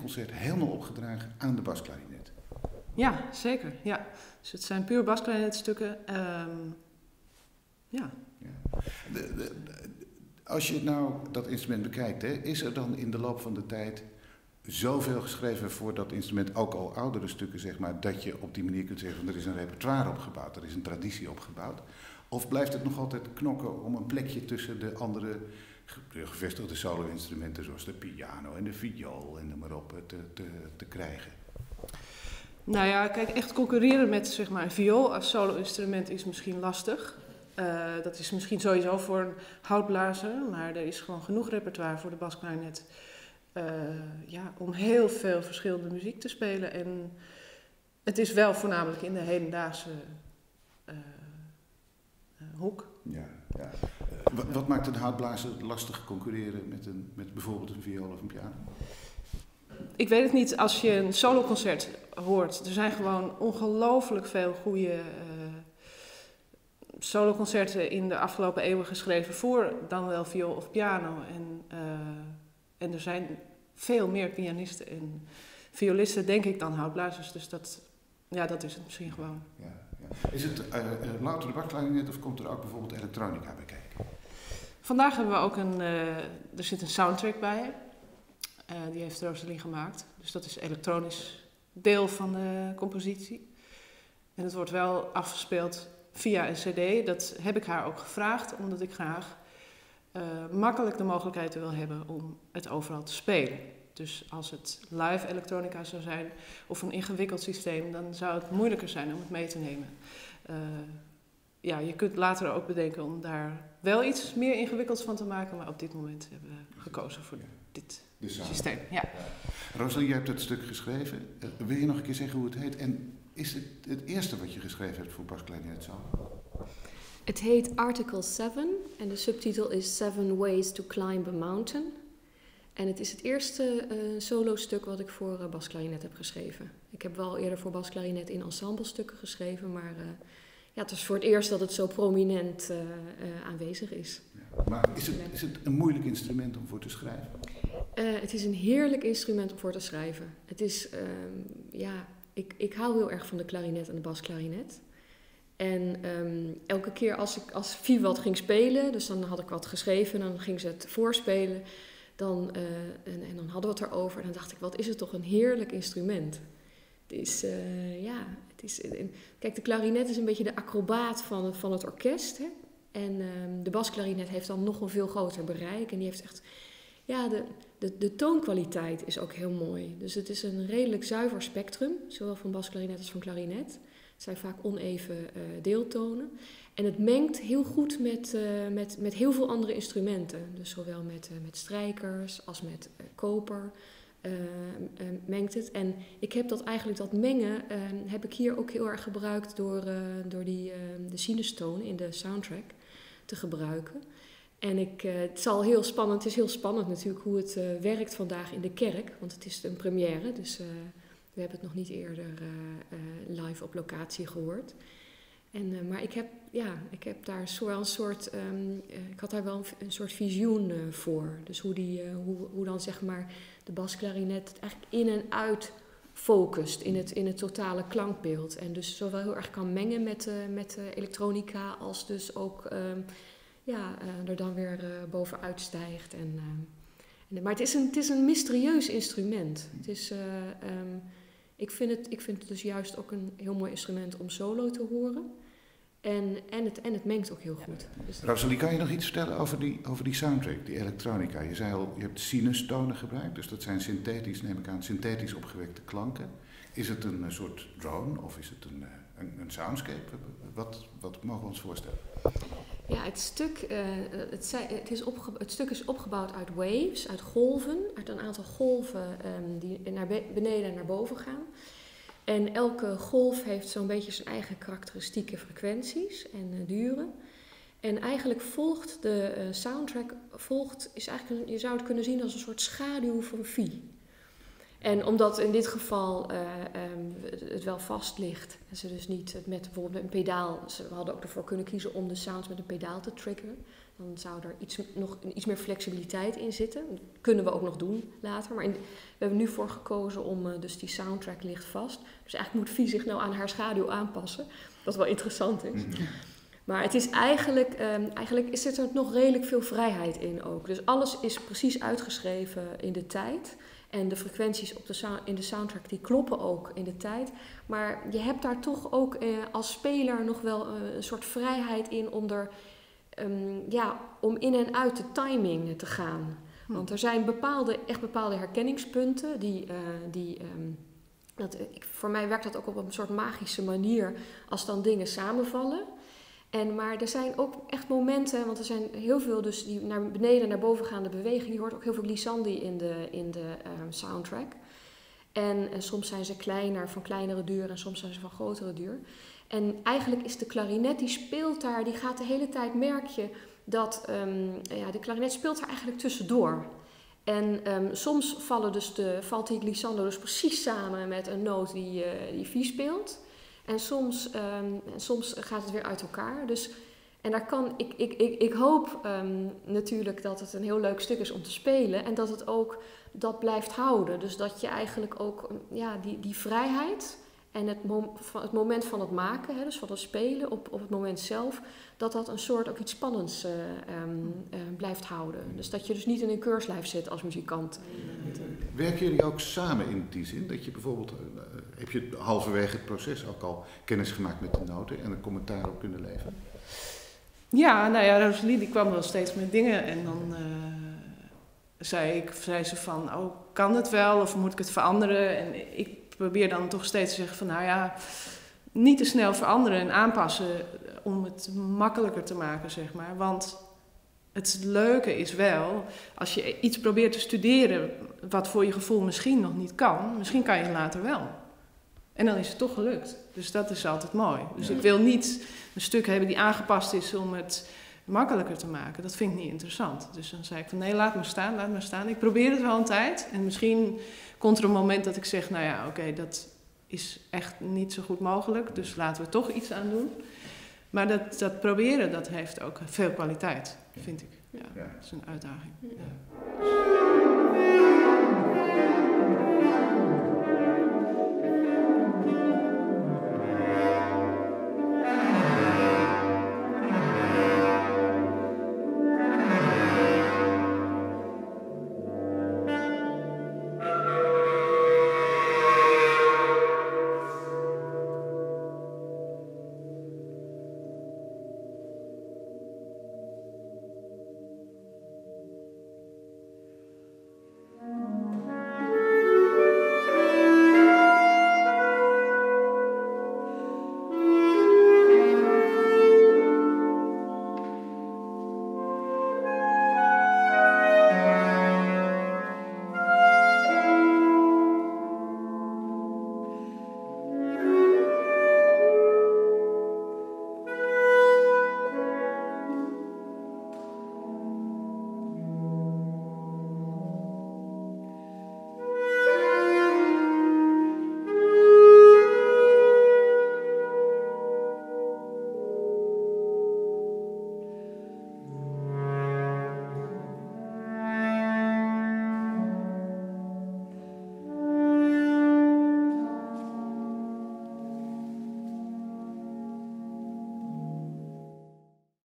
concert helemaal opgedragen aan de basklarinet. Ja, zeker. Ja. Dus het zijn puur basklarinetstukken. Ehm ja. ja. De, de, als je nou dat instrument bekijkt, hè, is er dan in de loop van de tijd zoveel geschreven voor dat instrument, ook al oudere stukken, zeg maar, dat je op die manier kunt zeggen: er is een repertoire opgebouwd, er is een traditie opgebouwd? Of blijft het nog altijd knokken om een plekje tussen de andere gevestigde solo-instrumenten, zoals de piano en de viool en noem maar op, te, te, te krijgen? Nou ja, kijk, echt concurreren met zeg maar, een viool als solo-instrument is misschien lastig. Uh, dat is misschien sowieso voor een houtblazer, maar er is gewoon genoeg repertoire voor de basklarinet. Uh, ja, om heel veel verschillende muziek te spelen. En het is wel voornamelijk in de hedendaagse uh, hoek. Ja, ja. Wat, wat, maakt een houtblazer lastig concurreren met, een, met bijvoorbeeld een viool of een piano? Ik weet het niet. Als je een soloconcert hoort, er zijn gewoon ongelooflijk veel goede soloconcerten in de afgelopen eeuwen geschreven voor dan wel viool of piano. En, uh, en er zijn veel meer pianisten en violisten, denk ik, dan houtblazers. Dus dat, ja, dat is het misschien gewoon. Ja. Is het uh, louter de bakklarinet of komt er ook bijvoorbeeld elektronica bij kijken? Vandaag hebben we ook een, uh, er zit een soundtrack bij. die heeft Rosalie gemaakt. Dus dat is elektronisch deel van de compositie. En het wordt wel afgespeeld via een CD. Dat heb ik haar ook gevraagd, omdat ik graag makkelijk de mogelijkheid wil hebben om het overal te spelen. Dus als het live elektronica zou zijn of een ingewikkeld systeem, dan zou het moeilijker zijn om het mee te nemen. Uh, ja, je kunt later ook bedenken om daar wel iets meer ingewikkelds van te maken, maar op dit moment hebben we gekozen voor dit systeem. Ja. Rosalie, je hebt het stuk geschreven. Uh, wil je nog een keer zeggen hoe het heet? En is het het eerste wat je geschreven hebt voor Bas zo? Het heet Article 7 en de subtitel is Seven Ways to Climb a Mountain. En het is het eerste uh, solo-stuk wat ik voor uh, basklarinet heb geschreven. Ik heb wel eerder voor basklarinet in ensemblestukken geschreven, maar uh, ja, het is voor het eerst dat het zo prominent aanwezig is. Ja, maar is het, is het een moeilijk instrument om voor te schrijven? het is een heerlijk instrument om voor te schrijven. Het is, ehm, ja, ik, ik hou heel erg van de klarinet en de basklarinet. En um, elke keer als ik als Vie wat ging spelen, dus dan had ik wat geschreven en dan ging ze het voorspelen. Dan, uh, en, en, dan hadden we het erover en dan dacht ik, wat is het toch een heerlijk instrument. Het is, uh, ja, het is, kijk, de klarinet is een beetje de acrobaat van, van het orkest. Hè? En um, de basklarinet heeft dan nog een veel groter bereik en die heeft echt ja, de, de, de toonkwaliteit is ook heel mooi. Dus het is een redelijk zuiver spectrum, zowel van basklarinet als van klarinet. Het zijn vaak oneven uh, deeltonen. En het mengt heel goed met, uh, met, met heel veel andere instrumenten. Dus zowel met, uh, met strijkers als met koper mengt het. En ik heb dat eigenlijk, dat mengen, heb ik hier ook heel erg gebruikt door, door die, de sinustonen in de soundtrack te gebruiken. En ik, het zal heel spannend, het is heel spannend natuurlijk hoe het werkt vandaag in de kerk, want het is een première, dus we hebben het nog niet eerder live op locatie gehoord. En, maar ik heb, ja, ik heb daar wel een soort, um, ik had daar wel een, soort visioen voor. Dus hoe, die, hoe, hoe dan zeg maar de basklarinet eigenlijk in en uit focust in het, in het totale klankbeeld. En dus zowel heel erg kan mengen met, met elektronica als dus ook... Um, ja, uh, er dan weer uh, bovenuit stijgt. En, uh, en, maar het is, een, het is een mysterieus instrument. Het is, ik, vind het, ik vind het dus juist ook een heel mooi instrument om solo te horen. En, en, het, en het mengt ook heel goed. Dus Rosalie, kan je nog iets vertellen over die, over die soundtrack, die elektronica? Je zei al, je hebt sinustonen gebruikt, dus dat zijn synthetisch, neem ik aan, synthetisch opgewekte klanken. Is het een soort drone of is het een, een, soundscape? Wat, wat mogen we ons voorstellen? Ja, het stuk, uh, het, het, is opge het stuk is opgebouwd uit waves, uit golven, uit een aantal golven um, die naar beneden en naar boven gaan. En elke golf heeft zo'n beetje zijn eigen karakteristieke frequenties en uh, duren. En eigenlijk volgt de uh, soundtrack, volgt, is eigenlijk, je zou het kunnen zien als een soort schaduw van Phi. En omdat in dit geval eh, ehm, het wel vast ligt en ze dus niet met bijvoorbeeld een pedaal, ze hadden ook ervoor kunnen kiezen om de sounds met een pedaal te triggeren. Dan zou er iets, nog iets meer flexibiliteit in zitten. Dat kunnen we ook nog doen later. Maar in, we hebben nu voor gekozen om, uh, dus die soundtrack ligt vast. Dus eigenlijk moet Vie zich nou aan haar schaduw aanpassen. Wat wel interessant is. Mhm. Maar het is eigenlijk, um, eigenlijk zit er nog redelijk veel vrijheid in ook. Dus alles is precies uitgeschreven in de tijd. En de frequenties op de in de soundtrack die kloppen ook in de tijd. Maar je hebt daar toch ook eh, als speler nog wel uh, een soort vrijheid in om, er, um, ja, om in en uit de timing te gaan. Hm. Want er zijn bepaalde, echt bepaalde herkenningspunten die. Uh, die um, dat, ik, voor mij werkt dat ook op een soort magische manier als dan dingen samenvallen. En, maar er zijn ook echt momenten, want er zijn heel veel dus die naar beneden en naar boven gaande bewegingen. Je hoort ook heel veel glissandi in de, in de um, soundtrack. En, soms zijn ze kleiner, van kleinere duur en soms zijn ze van grotere duur. En eigenlijk is de klarinet, die speelt daar, die gaat de hele tijd, merk je, dat um, ja, de klarinet speelt daar eigenlijk tussendoor. En um, soms vallen dus de, valt die glissando dus precies samen met een noot die, uh, die speelt. En soms, um, soms gaat het weer uit elkaar. Dus, en daar kan, ik, ik, ik, ik hoop um, natuurlijk dat het een heel leuk stuk is om te spelen. En dat het ook dat blijft houden. Dus dat je eigenlijk ook ja, die, die vrijheid en het, mom, het moment van het maken, hè, dus van het spelen op, op het moment zelf, dat dat een soort ook iets spannends uh, um, uh, blijft houden. Dus dat je dus niet in een keurslijf zit als muzikant. Werken jullie ook samen in die zin? Dat je bijvoorbeeld, uh, heb je halverwege het proces ook al kennis gemaakt met de noten en een commentaar op kunnen leveren? Ja, nou ja, Rosalie die kwam wel steeds met dingen en dan zei, ik, zei ze van, oh, kan het wel of moet ik het veranderen? En ik probeer dan toch steeds te zeggen van nou ja, niet te snel veranderen en aanpassen om het makkelijker te maken, zeg maar. Want het leuke is wel, als je iets probeert te studeren wat voor je gevoel misschien nog niet kan, misschien kan je later wel. En dan is het toch gelukt. Dus dat is altijd mooi. Dus ik wil niet een stuk hebben die aangepast is om het makkelijker te maken. Dat vind ik niet interessant. Dus dan zei ik van nee, laat maar staan, laat maar staan. Ik probeer het wel een tijd. En misschien komt er een moment dat ik zeg, nou ja, oké, dat is echt niet zo goed mogelijk. Dus laten we toch iets aan doen. Maar dat, dat proberen, dat heeft ook veel kwaliteit, vind ik. Ja, dat is een uitdaging. Ja.